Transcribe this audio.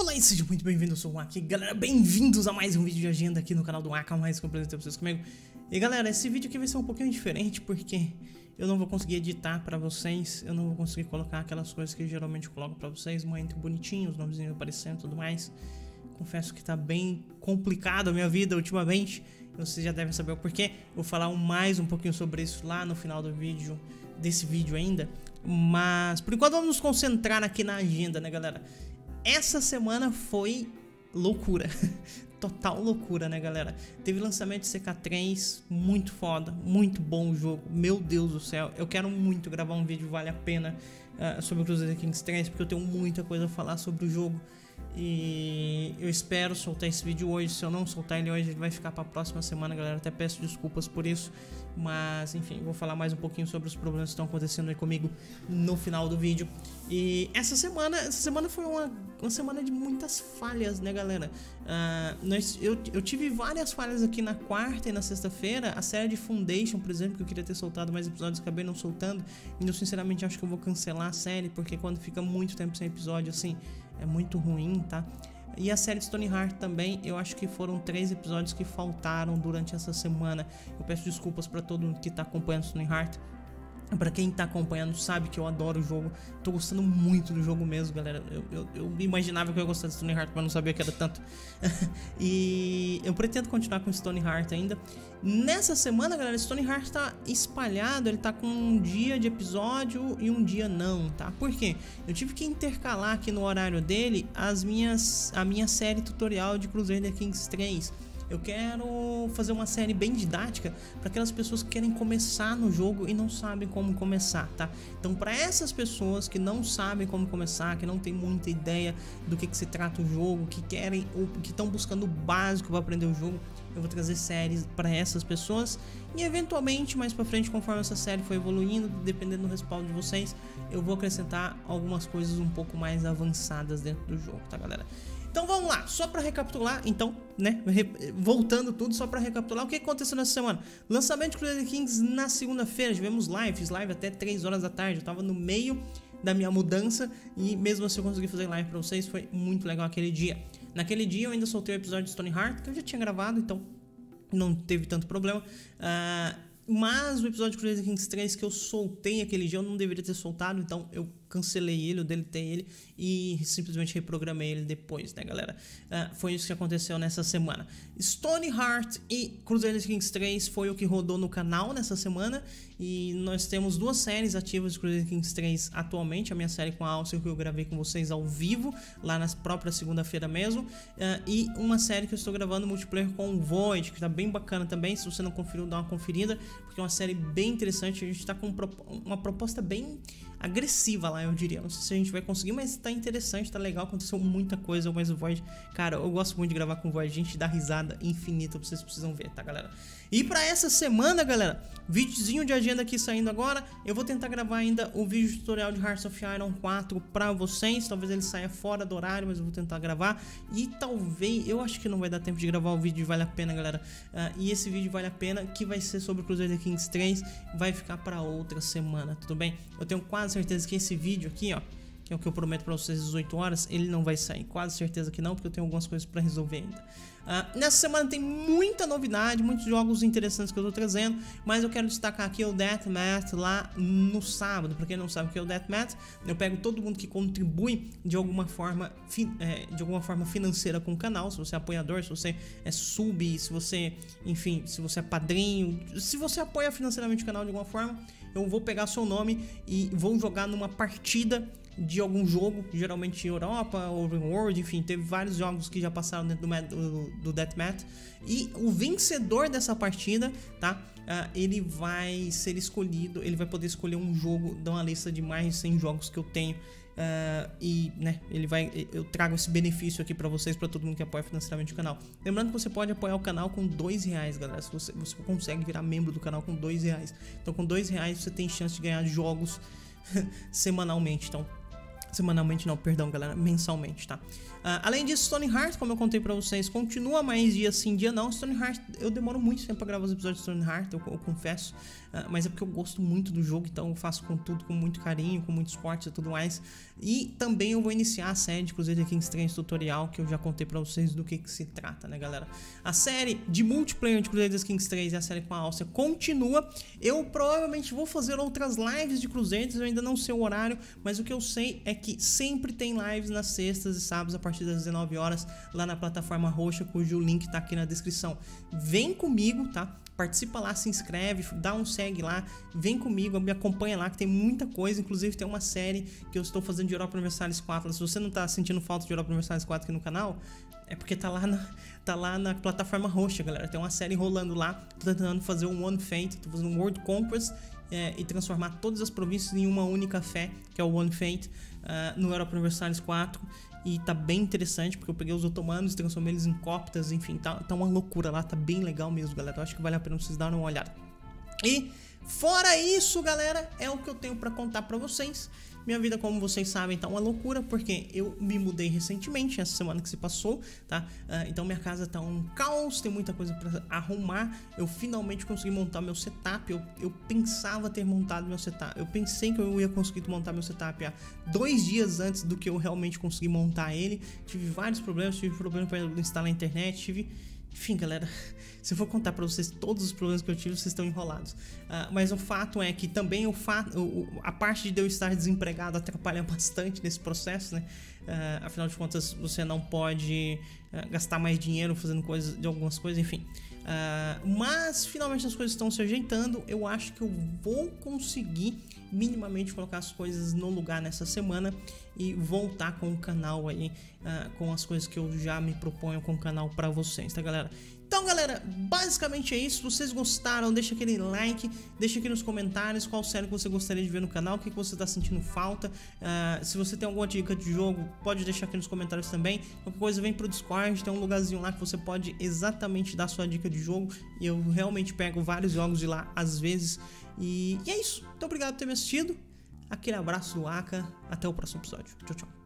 Olá e sejam muito bem-vindos, eu sou o Aki. Galera, bem-vindos a mais um vídeo de agenda aqui no canal do Aka, mais que eu apresentei vocês comigo. E galera, esse vídeo aqui vai ser um pouquinho diferente porque eu não vou conseguir editar pra vocês, eu não vou conseguir colocar aquelas coisas que eu geralmente coloco pra vocês, muito bonitinho, os nomezinhos aparecendo e tudo mais. Confesso que tá bem complicado a minha vida ultimamente, vocês já devem saber o porquê. Vou falar mais um pouquinho sobre isso lá no final do vídeo, desse vídeo ainda. Mas por enquanto vamos nos concentrar aqui na agenda, né galera? Essa semana foi loucura. Total loucura, né, galera? Teve lançamento de CK3, muito foda, muito bom o jogo. Meu Deus do céu, eu quero muito gravar um vídeo, vale a pena, uh, sobre o Crusader Kings 3, porque eu tenho muita coisa a falar sobre o jogo. E eu espero soltar esse vídeo hoje. Se eu não soltar ele hoje, ele vai ficar para a próxima semana, galera. Até peço desculpas por isso. Mas, enfim, vou falar mais um pouquinho sobre os problemas que estão acontecendo aí comigo no final do vídeo. E essa semana, essa semana foi uma, uma semana de muitas falhas, né, galera? Uh, nós, eu, eu tive várias falhas aqui na quarta e na sexta-feira. A série de Foundation, por exemplo, que eu queria ter soltado mais episódios, acabei não soltando. E eu, sinceramente, acho que eu vou cancelar a série, porque quando fica muito tempo sem episódio, assim é muito ruim, tá? E a série de Stone Heart também, eu acho que foram três episódios que faltaram durante essa semana. Eu peço desculpas para todo mundo que tá acompanhando Stone Heart, Pra quem tá acompanhando sabe que eu adoro o jogo. Tô gostando muito do jogo mesmo, galera. Eu, eu, eu imaginava que eu ia gostar de Stone Heart, mas não sabia que era tanto. e eu pretendo continuar com Stone Heart ainda. Nessa semana, galera, Stone Heart tá espalhado. Ele tá com um dia de episódio e um dia não, tá? Por quê? Eu tive que intercalar aqui no horário dele as minhas, a minha série tutorial de Crusader Kings 3 eu quero fazer uma série bem didática para aquelas pessoas que querem começar no jogo e não sabem como começar, tá? Então, para essas pessoas que não sabem como começar, que não tem muita ideia do que, que se trata o jogo, que querem ou que estão buscando o básico para aprender o jogo, eu vou trazer séries para essas pessoas e eventualmente mais para frente, conforme essa série for evoluindo, dependendo do respaldo de vocês, eu vou acrescentar algumas coisas um pouco mais avançadas dentro do jogo, tá, galera? Então vamos lá, só para recapitular, então, né, voltando tudo, só para recapitular, o que aconteceu nessa semana? Lançamento de Crusader Kings na segunda-feira, tivemos live, fiz live até 3 horas da tarde, eu tava no meio da minha mudança e mesmo assim eu consegui fazer live para vocês, foi muito legal aquele dia. Naquele dia eu ainda soltei o episódio de Stone Heart, que eu já tinha gravado, então não teve tanto problema. Uh, mas o episódio de Crusader Kings 3 que eu soltei aquele dia eu não deveria ter soltado, então eu cancelei ele, eu deletei ele e simplesmente reprogramei ele depois, né, galera? Uh, foi isso que aconteceu nessa semana. Stone Heart e Crusader Kings 3 foi o que rodou no canal nessa semana e nós temos duas séries ativas de Crusader Kings 3 atualmente, a minha série com a Alceu que eu gravei com vocês ao vivo, lá na própria segunda-feira mesmo, uh, e uma série que eu estou gravando multiplayer com o Void, que tá bem bacana também, se você não conferiu, dá uma conferida, porque é uma série bem interessante, a gente tá com uma proposta bem agressiva lá, eu diria. Não sei se a gente vai conseguir, mas tá interessante, tá legal. Aconteceu muita coisa, mas o Void, cara, eu gosto muito de gravar com o Void. A gente dá risada infinita, vocês precisam ver, tá, galera? E para essa semana, galera, videozinho de agenda aqui saindo agora. Eu vou tentar gravar ainda o vídeo tutorial de Hearts of Iron 4 pra vocês. Talvez ele saia fora do horário, mas eu vou tentar gravar. E talvez, eu acho que não vai dar tempo de gravar o vídeo Vale a Pena, galera. Uh, e esse vídeo Vale a Pena, que vai ser sobre o Crusader Kings 3, vai ficar para outra semana, tudo bem? Eu tenho quase certeza que esse vídeo aqui, ó, que é o que eu prometo para vocês às 18 horas, ele não vai sair. Quase certeza que não, porque eu tenho algumas coisas para resolver ainda. Uh, nessa semana tem muita novidade, muitos jogos interessantes que eu tô trazendo, mas eu quero destacar aqui o Deathmatch lá no sábado. Pra quem não sabe o que é o Deathmatch, eu pego todo mundo que contribui de alguma forma, é, de alguma forma financeira com o canal, se você é apoiador, se você é sub, se você, enfim, se você é padrinho, se você apoia financeiramente o canal de alguma forma, eu vou pegar seu nome e vou jogar numa partida de algum jogo, geralmente Europa, World, enfim, teve vários jogos que já passaram dentro do, do, do Deathmatch. E o vencedor dessa partida, tá? Uh, ele vai ser escolhido, ele vai poder escolher um jogo de uma lista de mais de 100 jogos que eu tenho. Uh, e, né, ele vai, eu trago esse benefício aqui para vocês, para todo mundo que apoia financeiramente o canal. Lembrando que você pode apoiar o canal com dois reais, galera. Se você, você consegue virar membro do canal com dois reais. Então, com dois reais você tem chance de ganhar jogos semanalmente. Então, Semanalmente não, perdão, galera, mensalmente, tá? Uh, além disso, Stone Heart, como eu contei pra vocês, continua mais dia sim, dia não. Stone Heart, eu demoro muito tempo pra gravar os episódios de Stone Heart, eu, eu confesso. Uh, mas é porque eu gosto muito do jogo, então eu faço com tudo, com muito carinho, com muito esporte e tudo mais. E também eu vou iniciar a série de Crusader Kings 3 tutorial, que eu já contei pra vocês do que, que se trata, né, galera? A série de multiplayer de Crusader Kings 3 e a série com a Áustria continua. Eu provavelmente vou fazer outras lives de Crusaders, eu ainda não sei o horário, mas o que eu sei é que sempre tem lives nas sextas e sábados a partir das 19 horas lá na plataforma roxa, cujo link tá aqui na descrição. Vem comigo, tá? Participa lá, se inscreve, dá um segue lá, vem comigo, me acompanha lá que tem muita coisa, inclusive tem uma série que eu estou fazendo de Europa Universalis 4. Se você não tá sentindo falta de Europa Universalis 4 aqui no canal, é porque tá lá na, tá lá na plataforma roxa, galera. Tem uma série rolando lá. Tô tentando fazer um One Fate, tô fazendo um World Conquest é, e transformar todas as províncias em uma única fé, que é o One Fate, uh, no Europa Universalis 4 e tá bem interessante, porque eu peguei os otomanos transformei eles em cóptas, enfim, tá, tá uma loucura lá, tá bem legal mesmo, galera. Eu acho que vale a pena vocês darem uma olhada. E fora isso, galera, é o que eu tenho para contar para vocês. Minha vida, como vocês sabem, tá uma loucura porque eu me mudei recentemente, essa semana que se passou, tá? Uh, então minha casa tá um caos, tem muita coisa para arrumar. Eu finalmente consegui montar meu setup. Eu, eu pensava ter montado meu setup. Eu pensei que eu ia conseguir montar meu setup há dois dias antes do que eu realmente consegui montar ele. Tive vários problemas, tive problema para instalar a internet, tive enfim, galera, se eu for contar para vocês todos os problemas que eu tive, vocês estão enrolados. Uh, mas o fato é que também o fato, o, a parte de eu estar desempregado atrapalha bastante nesse processo, né? Uh, afinal de contas, você não pode uh, gastar mais dinheiro fazendo coisas, de algumas coisas, enfim. mas finalmente as coisas estão se ajeitando. Eu acho que eu vou conseguir minimamente colocar as coisas no lugar nessa semana e voltar com o canal aí, uh, com as coisas que eu já me proponho com o canal para vocês, tá galera? Então, galera, basicamente é isso. Se vocês gostaram, deixa aquele like, deixa aqui nos comentários qual série que você gostaria de ver no canal, o que, que você está sentindo falta. Uh, se você tem alguma dica de jogo, pode deixar aqui nos comentários também. Qualquer coisa, vem pro Discord, tem um lugarzinho lá que você pode exatamente dar sua dica de jogo. E eu realmente pego vários jogos de lá às vezes. E, e é isso. Muito obrigado por ter me assistido. Aquele abraço do Aka. Até o próximo episódio. Tchau, tchau.